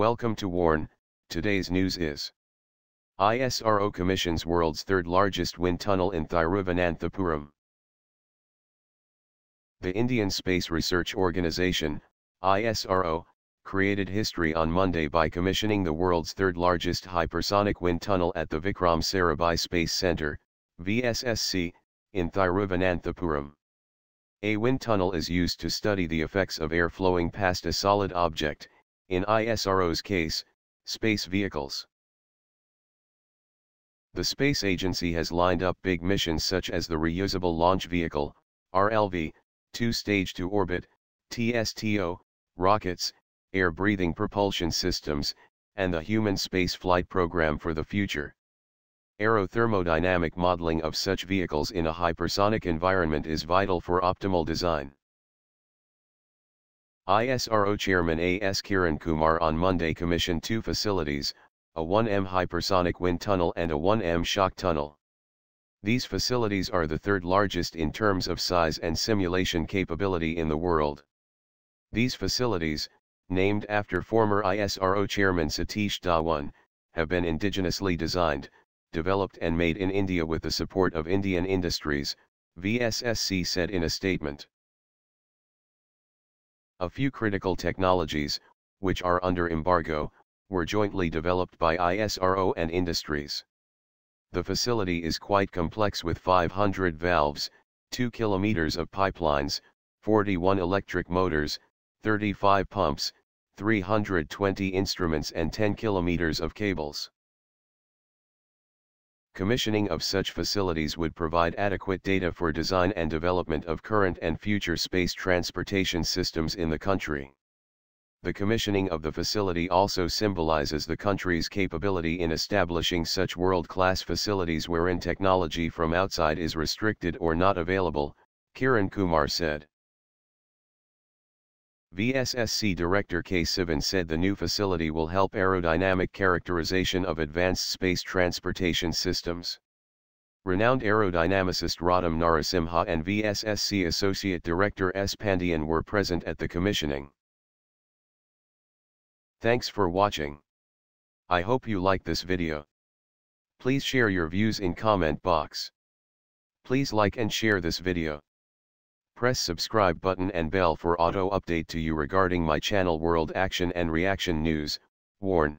Welcome to Warn, today's news is ISRO commissions world's third largest wind tunnel in Thiruvananthapuram. The Indian Space Research Organization, ISRO, created history on Monday by commissioning the world's third largest hypersonic wind tunnel at the Vikram Sarabhai Space Center, VSSC, in Thiruvananthapuram. A wind tunnel is used to study the effects of air flowing past a solid object, in ISRO's case, space vehicles. The space agency has lined up big missions such as the Reusable Launch Vehicle, RLV, two-stage to orbit, TSTO, rockets, air-breathing propulsion systems, and the Human Space Flight Program for the future. Aerothermodynamic modeling of such vehicles in a hypersonic environment is vital for optimal design. ISRO Chairman A.S. Kiran Kumar on Monday commissioned two facilities, a 1M hypersonic wind tunnel and a 1M shock tunnel. These facilities are the third largest in terms of size and simulation capability in the world. These facilities, named after former ISRO chairman Satish Dhawan, have been indigenously designed, developed and made in India with the support of Indian industries, VSSC said in a statement. A few critical technologies, which are under embargo, were jointly developed by ISRO and industries. The facility is quite complex with 500 valves, 2 kilometers of pipelines, 41 electric motors, 35 pumps, 320 instruments and 10 kilometers of cables. Commissioning of such facilities would provide adequate data for design and development of current and future space transportation systems in the country. The commissioning of the facility also symbolizes the country's capability in establishing such world-class facilities wherein technology from outside is restricted or not available, Kiran Kumar said. VSSC Director K. Sivan said the new facility will help aerodynamic characterization of advanced space transportation systems. Renowned aerodynamicist Roddam Narasimha and VSSC Associate Director S. Pandian were present at the commissioning. Thanks for watching. I hope you like this video. Please share your views in comment box. Please like and share this video. Press subscribe button and bell for auto update to you regarding my channel World Action and Reaction News, Warn.